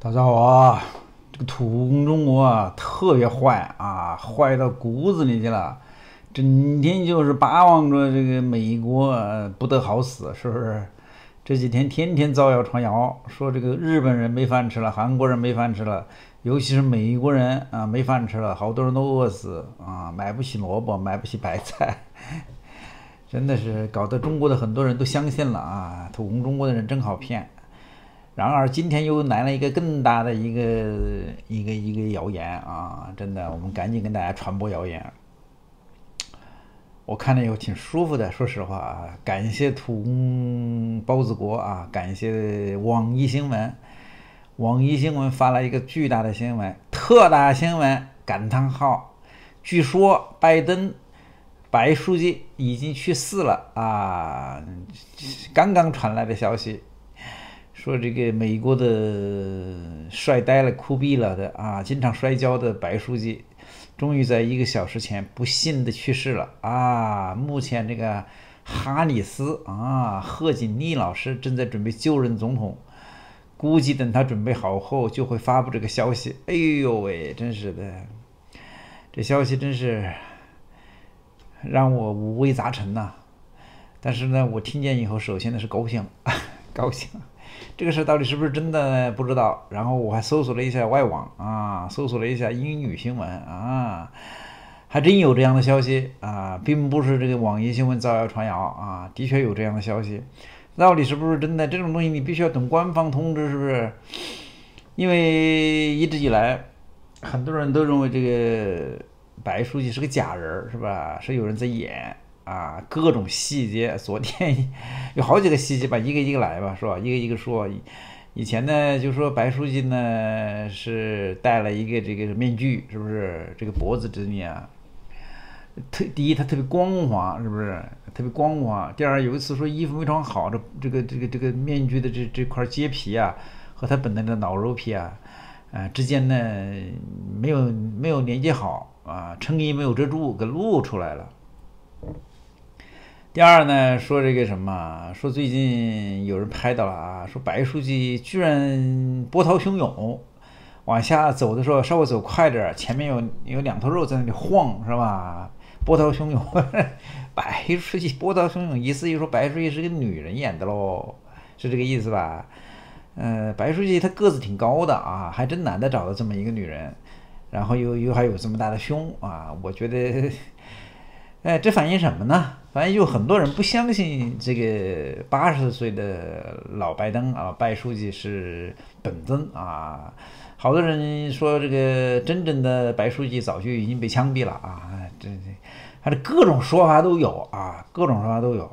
大家好啊！这个土公中国啊，特别坏啊，坏到骨子里去了，整天就是巴望着这个美国不得好死，是不是？这几天天天造谣传谣，说这个日本人没饭吃了，韩国人没饭吃了，尤其是美国人啊没饭吃了，好多人都饿死啊，买不起萝卜，买不起白菜，真的是搞得中国的很多人都相信了啊！土公中国的人真好骗。然而今天又来了一个更大的一个一个一个谣言啊！真的，我们赶紧跟大家传播谣言。我看了以后挺舒服的，说实话啊，感谢土公包子国啊，感谢网易新闻，网易新闻发了一个巨大的新闻，特大新闻感叹号！据说拜登白书记已经去世了啊，刚刚传来的消息。说这个美国的帅呆了、酷毙了的啊，经常摔跤的白书记，终于在一个小时前不幸的去世了啊！目前这个哈里斯啊，贺锦丽老师正在准备就任总统，估计等他准备好后就会发布这个消息。哎呦喂，真是的，这消息真是让我五味杂陈呐！但是呢，我听见以后，首先呢是高兴，高兴。这个事到底是不是真的不知道，然后我还搜索了一下外网啊，搜索了一下英语新闻啊，还真有这样的消息啊，并不是这个网易新闻造谣传谣啊，的确有这样的消息，到底是不是真的？这种东西你必须要等官方通知，是不是？因为一直以来，很多人都认为这个白书记是个假人，是吧？是有人在演。啊，各种细节，昨天有好几个细节吧，一个一个来吧，是吧？一个一个说。以前呢，就说白书记呢是戴了一个这个面具，是不是？这个脖子这里啊，特第一他特别光滑，是不是？特别光滑。第二有一次说衣服没穿好，这这个这个这个面具的这这块接皮啊，和他本来的脑肉皮啊，啊之间呢没有没有连接好啊，衬衣没有遮住，给露出来了。第二呢，说这个什么？说最近有人拍到了啊，说白书记居然波涛汹涌，往下走的时候稍微走快点，前面有有两头肉在那里晃，是吧？波涛汹涌，白书记波涛汹涌，意思就说白书记是个女人演的喽，是这个意思吧？嗯，白书记他个子挺高的啊，还真难得找到这么一个女人，然后又又还有这么大的胸啊，我觉得。哎，这反映什么呢？反正就很多人不相信这个八十岁的老拜登啊，拜书记是本尊啊。好多人说这个真正的白书记早就已经被枪毙了啊，这这，他的各种说法都有啊，各种说法都有。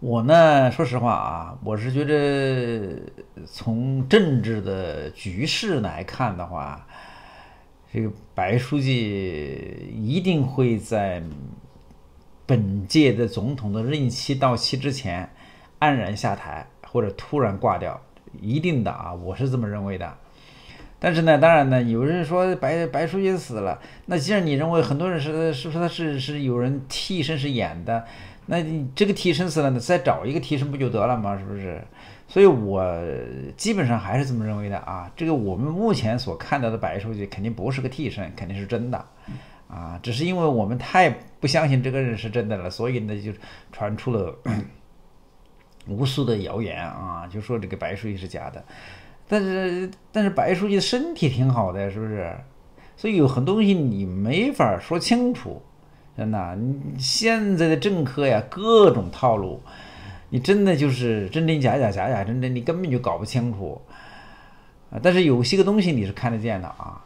我呢，说实话啊，我是觉得从政治的局势来看的话。这个白书记一定会在本届的总统的任期到期之前黯然下台，或者突然挂掉，一定的啊，我是这么认为的。但是呢，当然呢，有人说白白书记死了，那既然你认为很多人是是不是他是是有人替身是演的，那你这个替身死了呢，再找一个替身不就得了吗？是不是？所以，我基本上还是这么认为的啊。这个我们目前所看到的白书记肯定不是个替身，肯定是真的，啊，只是因为我们太不相信这个人是真的了，所以呢就传出了 无数的谣言啊，就说这个白书记是假的。但是，但是白书记的身体挺好的，是不是？所以有很多东西你没法说清楚，真的。你现在的政客呀，各种套路。你真的就是真真假假，假假真真，你根本就搞不清楚啊！但是有些个东西你是看得见的啊，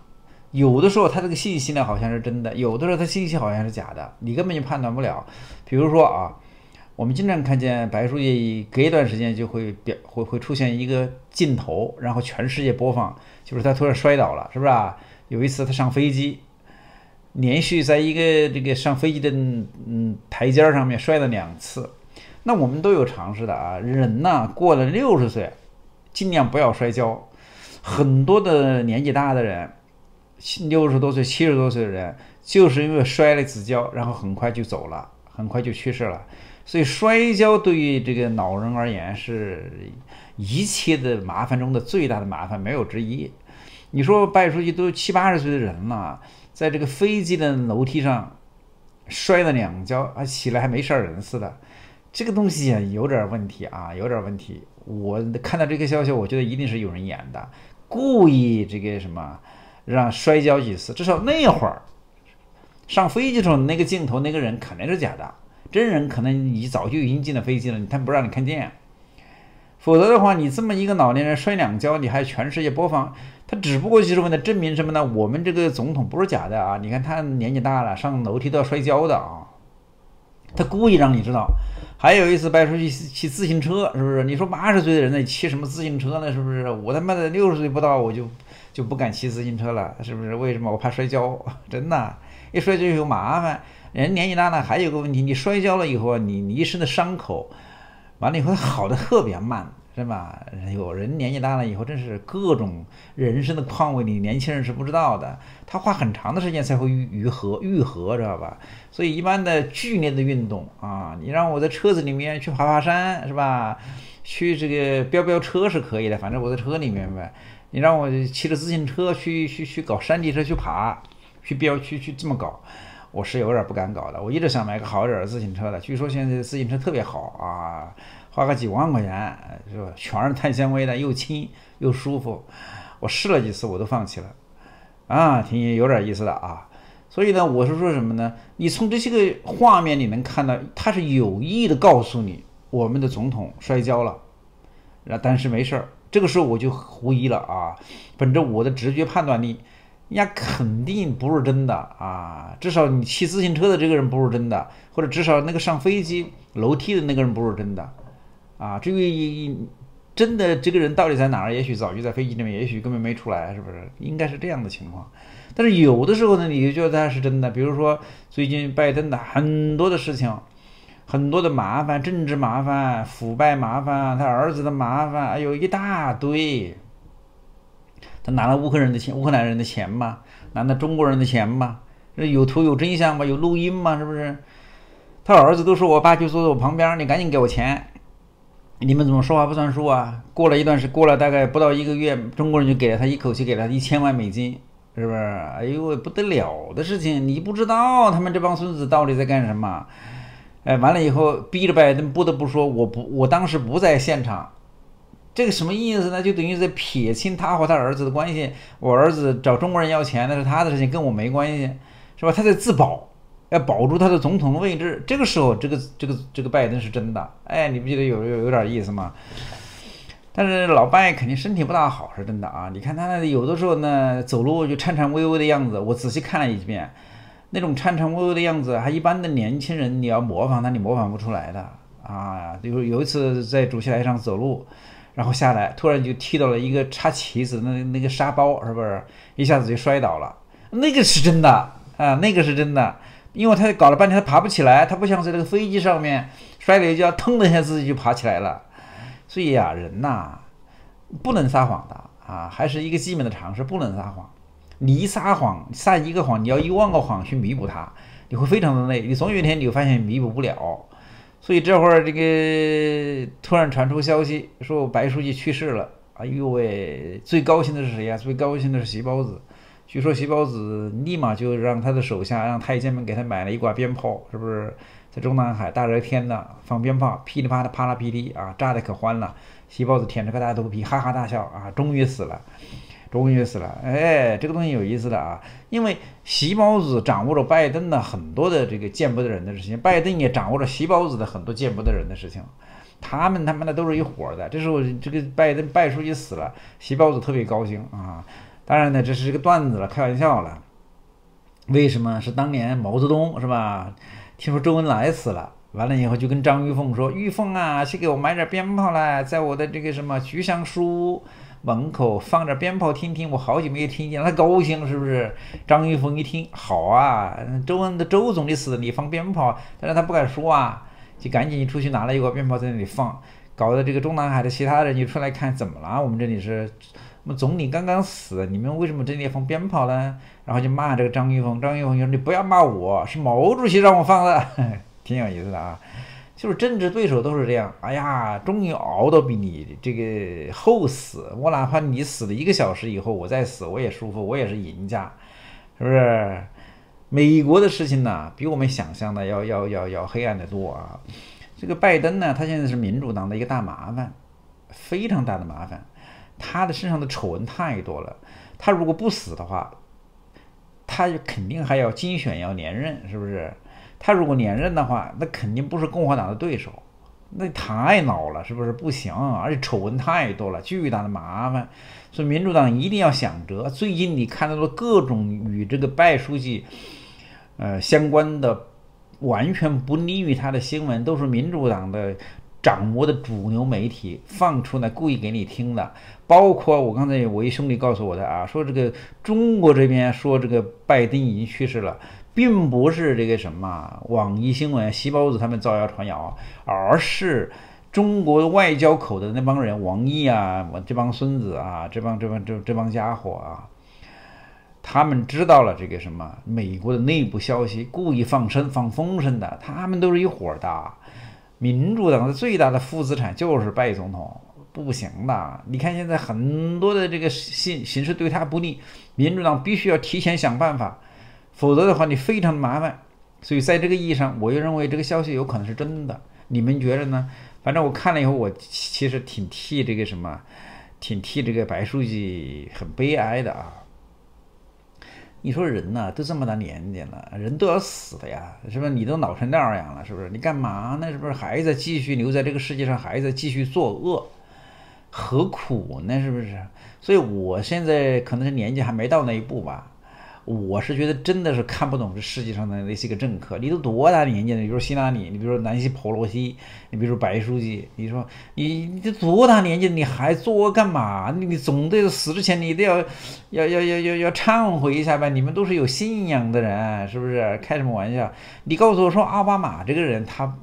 有的时候他这个信息呢好像是真的，有的时候他信息好像是假的，你根本就判断不了。比如说啊，我们经常看见白书记隔一段时间就会表会会出现一个镜头，然后全世界播放，就是他突然摔倒了，是不是啊？有一次他上飞机，连续在一个这个上飞机的嗯台阶上面摔了两次。那我们都有常识的啊，人呢过了六十岁，尽量不要摔跤。很多的年纪大的人，六十多岁、七十多岁的人，就是因为摔了一次跤，然后很快就走了，很快就去世了。所以摔跤对于这个老人而言是一切的麻烦中的最大的麻烦，没有之一。你说拜书记都七八十岁的人了，在这个飞机的楼梯上摔了两跤，啊，起来还没事儿人似的，这个东西啊有点问题啊，有点问题。我看到这个消息，我觉得一定是有人演的，故意这个什么让摔跤几次，至少那会儿上飞机的时候那个镜头那个人肯定是假的，真人可能你早就已经进了飞机了，他不让你看见。否则的话，你这么一个老年人摔两跤，你还全世界播放，他只不过就是为了证明什么呢？我们这个总统不是假的啊！你看他年纪大了，上楼梯都要摔跤的啊，他故意让你知道。还有一次，拜书记骑自行车，是不是？你说八十岁的人呢，骑什么自行车呢？是不是？我他妈的六十岁不到，我就就不敢骑自行车了，是不是？为什么？我怕摔跤，真的，一摔跤有麻烦。人年纪大了，还有个问题，你摔跤了以后，你你一身的伤口。完了以后，好的特别慢，是吧？哎呦人年纪大了以后，真是各种人生的况味，你年轻人是不知道的。他花很长的时间才会愈愈合愈合，知道吧？所以一般的剧烈的运动啊，你让我在车子里面去爬爬山，是吧？去这个飙飙车是可以的，反正我在车里面呗。你让我骑着自行车去去去搞山地车去爬，去飙去去这么搞。我是有点不敢搞的，我一直想买个好一点的自行车的。据说现在自行车特别好啊，花个几万块钱是吧？全是碳纤维的，又轻又舒服。我试了几次，我都放弃了。啊，挺有点意思的啊。所以呢，我是说什么呢？你从这些个画面你能看到，他是有意的告诉你，我们的总统摔跤了，但是没事儿。这个时候我就狐疑了啊，本着我的直觉判断力。人家肯定不是真的啊！至少你骑自行车的这个人不是真的，或者至少那个上飞机楼梯的那个人不是真的啊！至于真的这个人到底在哪儿，也许早就在飞机里面，也许根本没出来，是不是？应该是这样的情况。但是有的时候呢，你就觉得他是真的。比如说最近拜登的很多的事情，很多的麻烦，政治麻烦、腐败麻烦，他儿子的麻烦，哎呦一大堆。他拿了乌克兰人的钱，乌克兰人的钱吗？拿了中国人的钱吗？有图有真相吗？有录音吗？是不是？他儿子都说我爸就坐在我旁边，你赶紧给我钱。你们怎么说话不算数啊？过了一段时，过了大概不到一个月，中国人就给了他一口气，给了他一千万美金，是不是？哎呦，不得了的事情！你不知道他们这帮孙子到底在干什么？哎，完了以后逼着拜登不得不说，我不，我当时不在现场。这个什么意思呢？就等于在撇清他和他儿子的关系。我儿子找中国人要钱那是他的事情，跟我没关系，是吧？他在自保，要保住他的总统的位置。这个时候，这个这个这个拜登是真的，哎，你不觉得有有有点意思吗？但是老拜肯定身体不大好，是真的啊。你看他那有的时候呢，走路就颤颤巍巍的样子，我仔细看了一遍，那种颤颤巍巍的样子，还一般的年轻人你要模仿他，你模仿不出来的啊。有有一次在主席台上走路。然后下来，突然就踢到了一个插旗子那那个沙包，是不是？一下子就摔倒了。那个是真的啊，那个是真的，因为他搞了半天他爬不起来，他不像在这个飞机上面摔了一跤，腾的一下自己就爬起来了。所以呀，人呐，不能撒谎的啊，还是一个基本的常识，不能撒谎。你一撒谎，撒一个谎，你要一万个谎去弥补它，你会非常的累，你总有一天你会发现弥补不了。所以这会儿这个突然传出消息说白书记去世了，哎呦喂！最高兴的是谁呀？最高兴的是习包子。据说习包子立马就让他的手下让太监们给他买了一挂鞭炮，是不是？在中南海大热天的放鞭炮，噼里啪啦啪啦噼里啊，炸的可欢了。习包子舔着个大头皮，哈哈大笑啊，终于死了。终于死了，哎，这个东西有意思的啊，因为习包子掌握了拜登的很多的这个见不得人的事情，拜登也掌握了习包子的很多见不得人的事情，他们他妈的都是一伙的。这时候这个拜登拜书记死了，习包子特别高兴啊。当然呢，这是一个段子了，开玩笑了。为什么是当年毛泽东是吧？听说周恩来死了，完了以后就跟张玉凤说：“玉凤啊，去给我买点鞭炮来，在我的这个什么菊香书屋。”门口放着鞭炮听听，我好久没有听见，他高兴是不是？张玉峰一听，好啊，周恩的周总理死了，你放鞭炮，但是他不敢说啊，就赶紧出去拿了一个鞭炮在那里放，搞得这个中南海的其他人就出来看怎么了？我们这里是，我们总理刚刚死，你们为什么这里放鞭炮呢？然后就骂这个张玉峰，张玉峰就说你不要骂我，是毛主席让我放的，挺有意思的啊。就是政治对手都是这样。哎呀，终于熬到比你这个后死，我哪怕你死了一个小时以后我再死，我也舒服，我也是赢家，是不是？美国的事情呢，比我们想象的要要要要黑暗的多啊。这个拜登呢，他现在是民主党的一个大麻烦，非常大的麻烦。他的身上的丑闻太多了。他如果不死的话，他肯定还要竞选要连任，是不是？他如果连任的话，那肯定不是共和党的对手，那太恼了，是不是？不行，而且丑闻太多了，巨大的麻烦。所以民主党一定要想着，最近你看到的各种与这个拜书记，呃相关的。完全不利于他的新闻，都是民主党的掌握的主流媒体放出来故意给你听的。包括我刚才我一兄弟告诉我的啊，说这个中国这边说这个拜登已经去世了，并不是这个什么网易新闻、西包子他们造谣传谣，而是中国外交口的那帮人，王毅啊，我这帮孙子啊，这帮这帮这这帮家伙啊。他们知道了这个什么美国的内部消息，故意放声放风声的。他们都是一伙的。民主党的最大的负资产就是拜总统，不行的。你看现在很多的这个形形势对他不利，民主党必须要提前想办法，否则的话你非常麻烦。所以在这个意义上，我又认为这个消息有可能是真的。你们觉得呢？反正我看了以后，我其实挺替这个什么，挺替这个白书记很悲哀的啊。你说人呢，都这么大年纪了，人都要死的呀，是不是？你都老成那样了，是不是？你干嘛呢？是不是？还在继续留在这个世界上，还在继续作恶，何苦呢？是不是？所以我现在可能是年纪还没到那一步吧。我是觉得真的是看不懂这世界上的那些个政客，你都多大年纪了？比如说希拉里，你比如说南希·普洛西，你比如说白书记，你说你你这多大年纪，你还作干嘛？你你总得死之前你得要要要要要要忏悔一下吧？你们都是有信仰的人，是不是？开什么玩笑？你告诉我说奥巴马这个人他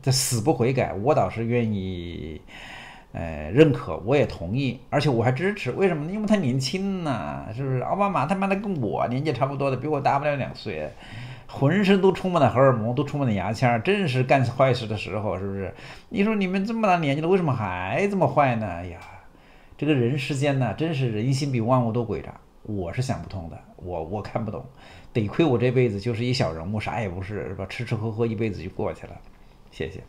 他死不悔改，我倒是愿意。呃，认可，我也同意，而且我还支持。为什么呢？因为他年轻呢，是不是？奥巴马他妈的跟我年纪差不多的，比我大不了两岁，浑身都充满了荷尔蒙，都充满了牙签，正是干坏事的时候，是不是？你说你们这么大年纪了，为什么还这么坏呢？哎呀，这个人世间呢，真是人心比万物都诡诈，我是想不通的，我我看不懂，得亏我这辈子就是一小人物，啥也不是，是吧？吃吃喝喝一辈子就过去了，谢谢。